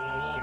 Oh.